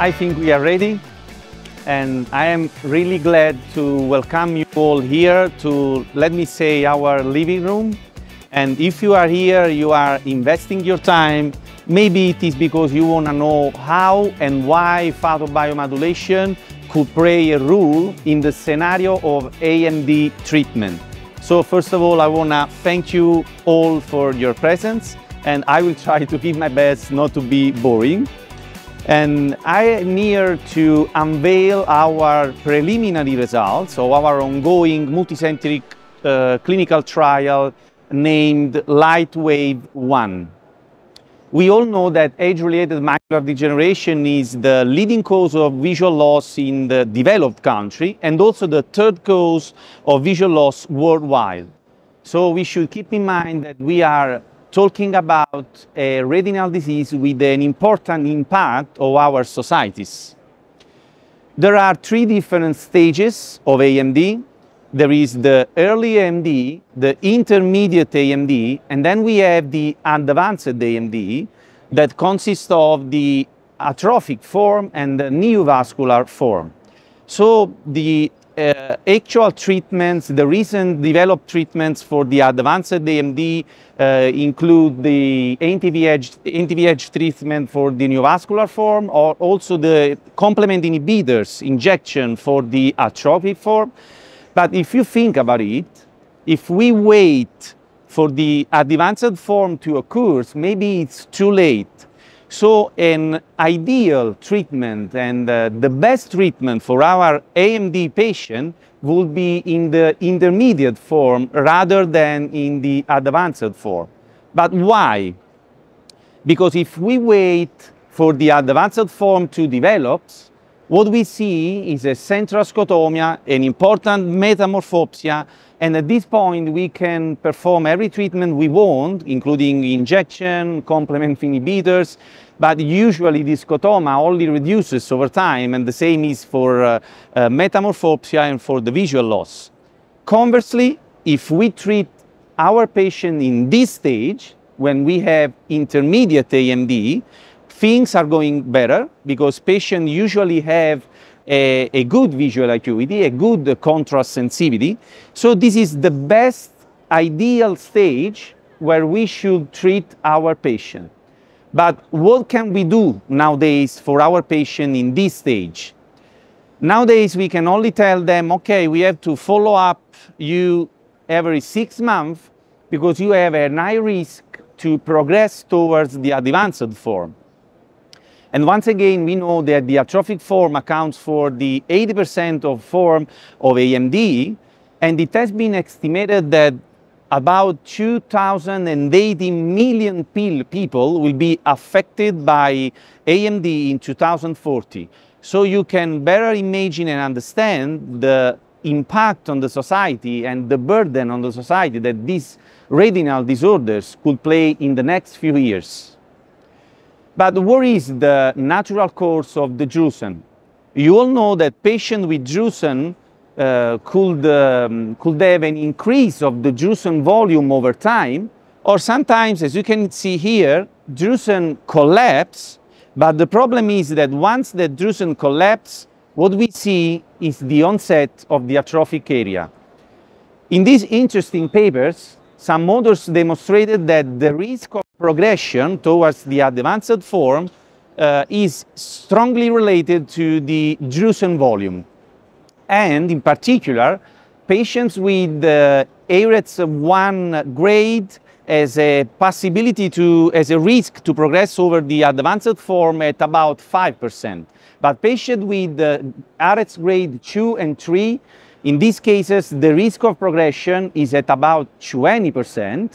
I think we are ready and I am really glad to welcome you all here to, let me say, our living room. And if you are here, you are investing your time, maybe it is because you want to know how and why photobiomodulation could play a role in the scenario of AMD treatment. So first of all, I want to thank you all for your presence and I will try to give my best not to be boring. And I am here to unveil our preliminary results of our ongoing multicentric uh, clinical trial named Lightwave 1. We all know that age-related macular degeneration is the leading cause of visual loss in the developed country and also the third cause of visual loss worldwide. So we should keep in mind that we are talking about a retinal disease with an important impact of our societies. There are three different stages of AMD there is the early AMD, the intermediate AMD, and then we have the advanced AMD that consists of the atrophic form and the neovascular form. So the uh, actual treatments, the recent developed treatments for the advanced AMD uh, include the anti-VEGF treatment for the neovascular form or also the complement inhibitors injection for the atrophic form. But if you think about it, if we wait for the advanced form to occur, maybe it's too late. So an ideal treatment and uh, the best treatment for our AMD patient would be in the intermediate form rather than in the advanced form. But why? Because if we wait for the advanced form to develop, what we see is a central scotoma, an important metamorphopsia, and at this point we can perform every treatment we want, including injection, complement inhibitors, but usually the scotoma only reduces over time, and the same is for uh, uh, metamorphopsia and for the visual loss. Conversely, if we treat our patient in this stage, when we have intermediate AMD, things are going better because patients usually have a, a, good visual acuity, a good contrast sensitivity. So this is the best ideal stage where we should treat our patient. But what can we do nowadays for our patient in this stage? Nowadays, we can only tell them, okay, we have to follow up you every six months because you have a high risk to progress towards the advanced form. And once again, we know that the atrophic form accounts for the 80% of form of AMD, and it has been estimated that about 2,080 million people will be affected by AMD in 2040. So you can better imagine and understand the impact on the society and the burden on the society that these retinal disorders could play in the next few years. But what is the natural course of the drusen? You all know that patients with drusen uh, could, um, could have an increase of the drusen volume over time, or sometimes, as you can see here, drusen collapse, but the problem is that once the drusen collapse, what we see is the onset of the atrophic area. In these interesting papers, some authors demonstrated that the risk of progression towards the advanced form uh, is strongly related to the drusen volume. And in particular, patients with uh, AREDS 1 grade as a possibility to, as a risk to progress over the advanced form at about 5%. But patients with uh, AREDS grade 2 and 3 in these cases, the risk of progression is at about 20%.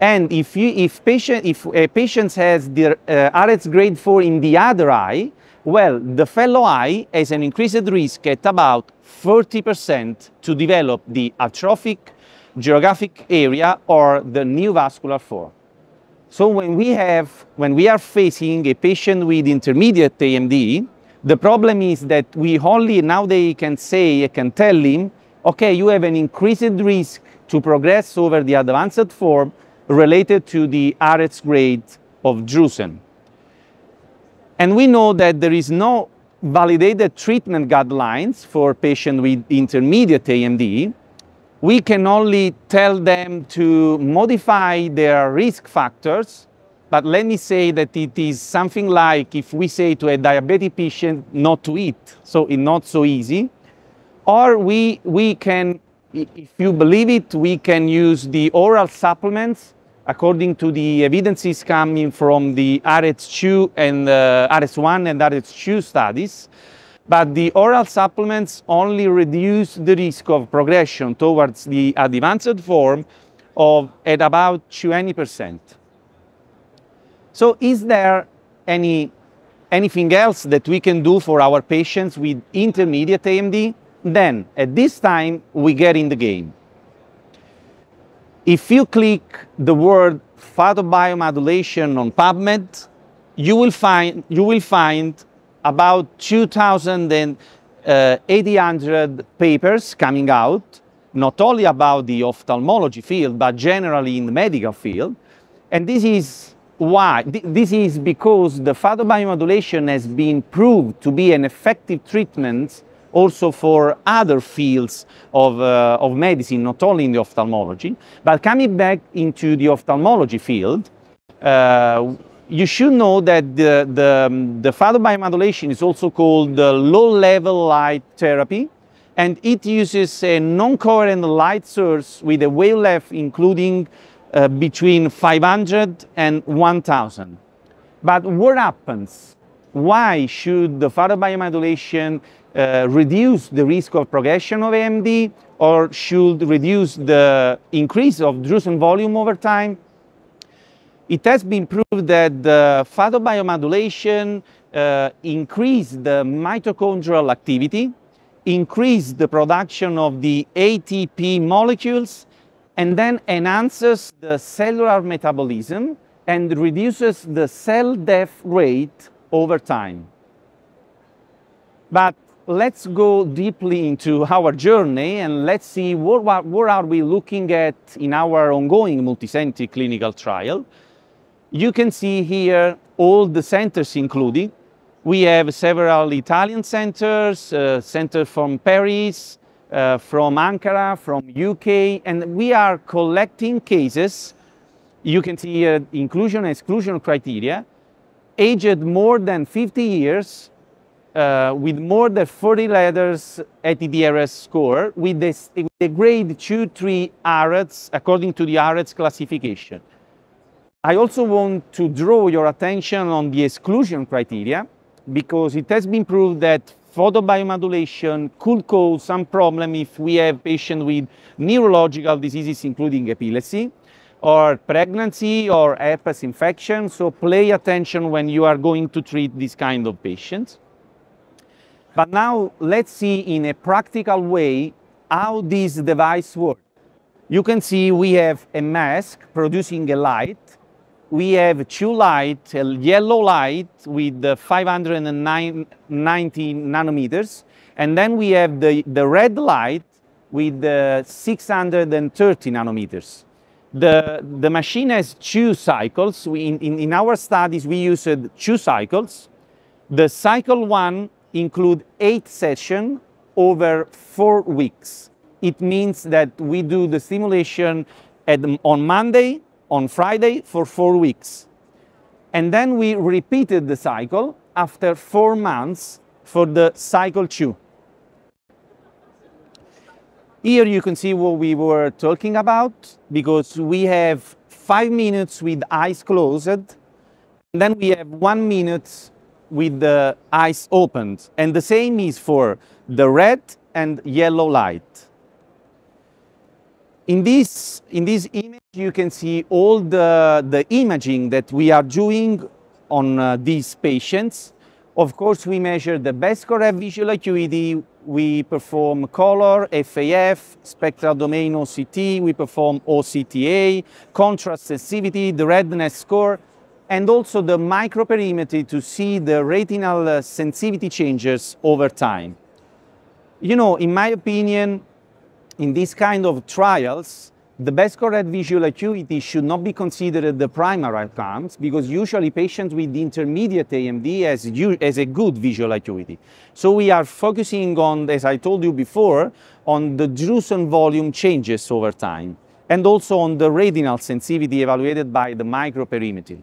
And if, you, if, patient, if a patient has the uh, AREDS grade 4 in the other eye, well, the fellow eye has an increased risk at about 30% to develop the atrophic geographic area or the neovascular form. So when we, have, when we are facing a patient with intermediate AMD, the problem is that we only nowadays can say, can tell him, okay, you have an increased risk to progress over the advanced form related to the AREDS grade of drusen. And we know that there is no validated treatment guidelines for patients with intermediate AMD. We can only tell them to modify their risk factors, but let me say that it is something like if we say to a diabetic patient not to eat, so it's not so easy. Or we, we can, if you believe it, we can use the oral supplements according to the evidences coming from the AREDS2 and uh, AREDS1 and AREDS2 studies, but the oral supplements only reduce the risk of progression towards the advanced form of at about 20%. So is there any, anything else that we can do for our patients with intermediate AMD? Then, at this time, we get in the game. If you click the word photobiomodulation on PubMed, you will find, you will find about 2,800 uh, papers coming out, not only about the ophthalmology field, but generally in the medical field. And this is why? This is because the photobiomodulation has been proved to be an effective treatment also for other fields of, uh, of medicine, not only in the ophthalmology. But coming back into the ophthalmology field, uh, you should know that the, the, the photobiomodulation is also called the low-level light therapy, and it uses a non-coherent light source with a wavelength including uh, between 500 and 1000. But what happens? Why should the photobiomodulation uh, reduce the risk of progression of AMD or should reduce the increase of drusen volume over time. It has been proved that the photobiomodulation uh, increase the mitochondrial activity, increase the production of the ATP molecules, and then enhances the cellular metabolism and reduces the cell death rate over time. But let's go deeply into our journey and let's see what, what, are we looking at in our ongoing multicenter clinical trial. You can see here all the centers included. We have several Italian centers, uh, center from Paris, uh, from Ankara, from UK, and we are collecting cases. You can see here inclusion and exclusion criteria, aged more than 50 years, uh, with more than 40 letters at the DRS score with the, with the grade 2-3 AREDS according to the AREDS classification. I also want to draw your attention on the exclusion criteria because it has been proved that photobiomodulation could cause some problem if we have patients with neurological diseases including epilepsy or pregnancy or herpes infection. So pay attention when you are going to treat this kind of patients. But now let's see in a practical way how this device works. You can see we have a mask producing a light. We have two lights, a yellow light with the 590 nanometers, and then we have the, the red light with the 630 nanometers. The, the machine has two cycles. We, in, in our studies, we used two cycles. The cycle one include eight sessions over four weeks. It means that we do the stimulation at, on Monday, on Friday for four weeks. And then we repeated the cycle after four months for the cycle two. Here you can see what we were talking about because we have five minutes with eyes closed, then we have one minute with the eyes opened. And the same is for the red and yellow light. In this, in this image, you can see all the, the imaging that we are doing on uh, these patients. Of course, we measure the best correct visual acuity, we perform color, FAF, spectral domain OCT, we perform OCTA, contrast sensitivity, the redness score, and also the microperimetry to see the retinal uh, sensitivity changes over time. You know, in my opinion, in this kind of trials, the best correct visual acuity should not be considered the primary outcomes because usually patients with intermediate AMD has, has a good visual acuity. So we are focusing on, as I told you before, on the drusen volume changes over time and also on the retinal sensitivity evaluated by the microperimetry.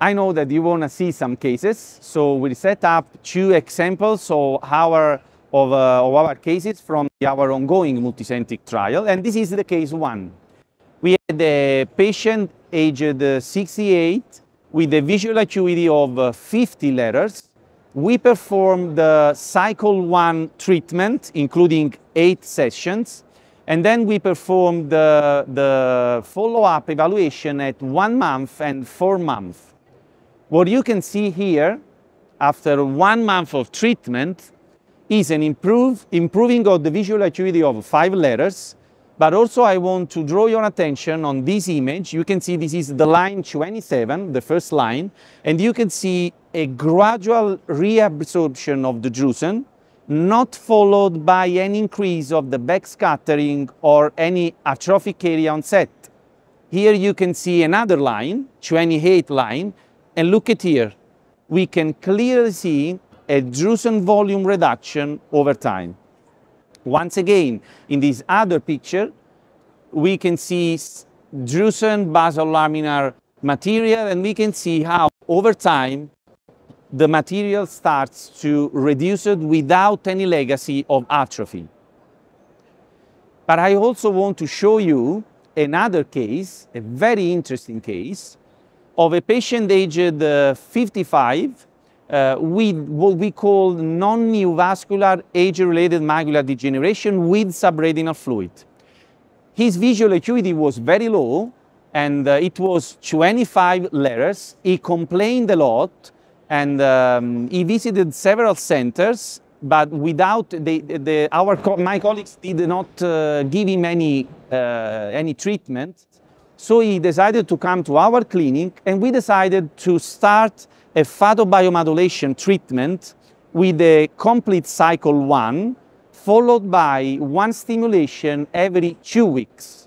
I know that you want to see some cases, so we set up two examples of our, of, uh, of our cases from our ongoing multicentric trial, and this is the case one. We had a patient aged uh, 68 with a visual acuity of uh, 50 letters. We performed the cycle one treatment, including eight sessions, and then we performed the, the follow-up evaluation at one month and four months. What you can see here, after one month of treatment, is an improve, improving of the visual acuity of five letters, but also I want to draw your attention on this image. You can see this is the line 27, the first line, and you can see a gradual reabsorption of the drusen, not followed by any increase of the backscattering or any atrophic area onset. Here you can see another line, 28 line, and look at here, we can clearly see a drusen volume reduction over time. Once again, in this other picture, we can see drusen basolaminar material and we can see how over time the material starts to reduce it without any legacy of atrophy. But I also want to show you another case, a very interesting case, of a patient aged uh, 55 uh, with what we call non-neovascular age-related macular degeneration with subretinal fluid. His visual acuity was very low and uh, it was 25 letters. He complained a lot and um, he visited several centers but without the, the, our my colleagues did not uh, give him any, uh, any treatment so he decided to come to our clinic and we decided to start a photobiomodulation treatment with a complete cycle one, followed by one stimulation every two weeks.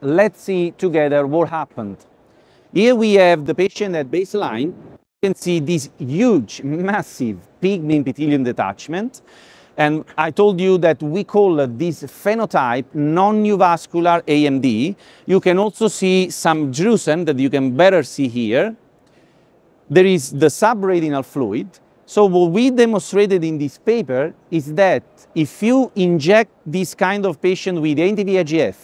Let's see together what happened. Here we have the patient at baseline. You can see this huge, massive pigment epithelium detachment. And I told you that we call this phenotype non-neovascular AMD. You can also see some drusen that you can better see here. There is the subretinal fluid. So what we demonstrated in this paper is that if you inject this kind of patient with anti-VEGF,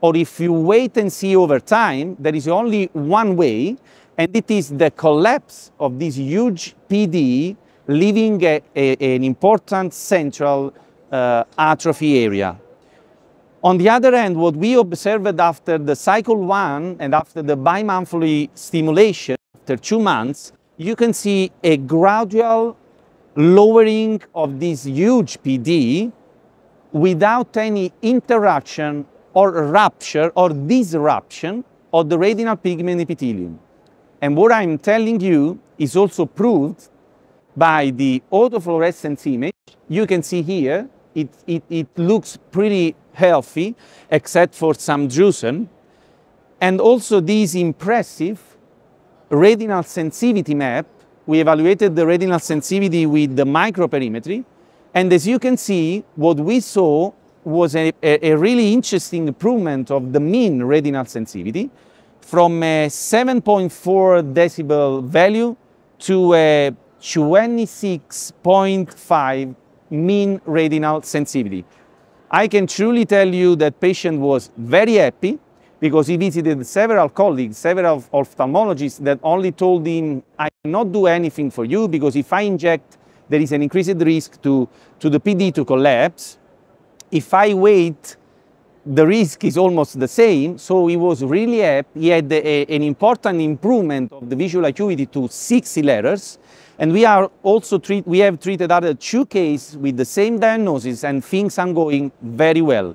or if you wait and see over time, there is only one way, and it is the collapse of this huge PD leaving a, a, an important central uh, atrophy area. On the other hand, what we observed after the cycle one and after the bimonthly stimulation, after two months, you can see a gradual lowering of this huge PD without any interaction or rupture or disruption of the retinal pigment epithelium. And what I'm telling you is also proved by the autofluorescence image. You can see here, it, it, it looks pretty healthy, except for some drusen. And also this impressive retinal sensitivity map. We evaluated the retinal sensitivity with the microperimetry. And as you can see, what we saw was a, a, a really interesting improvement of the mean retinal sensitivity from uh, a 7.4 decibel value to a 26.5 mean retinal sensitivity. I can truly tell you that patient was very happy because he visited several colleagues, several ophthalmologists that only told him, I cannot do anything for you because if I inject, there is an increased risk to, to the PD to collapse. If I wait, the risk is almost the same. So he was really happy. He had a, an important improvement of the visual acuity to 60 letters. And we are also treat, we have treated other two cases with the same diagnosis and things are going very well.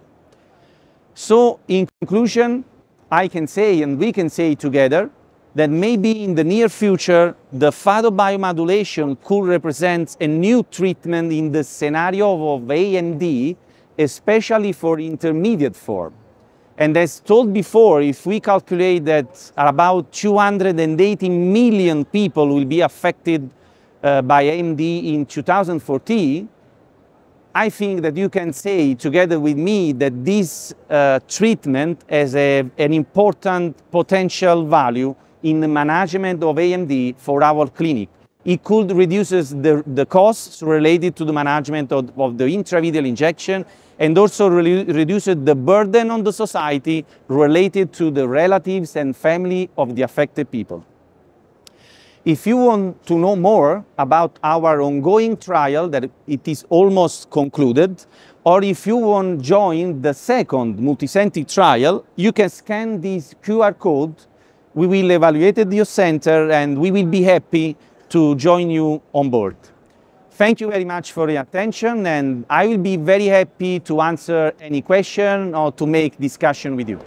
So in conclusion, I can say and we can say together that maybe in the near future, the photobiomodulation could represent a new treatment in the scenario of AMD, especially for intermediate form. And as told before, if we calculate that about 280 million people will be affected uh, by AMD in 2014, I think that you can say together with me that this uh, treatment has a, an important potential value in the management of AMD for our clinic. It could reduce the, the costs related to the management of, of the intravitreal injection and also re reduces the burden on the society related to the relatives and family of the affected people. If you want to know more about our ongoing trial, that it is almost concluded, or if you want to join the second multicentric trial, you can scan this QR code. We will evaluate at your center and we will be happy to join you on board. Thank you very much for your attention and I will be very happy to answer any question or to make discussion with you.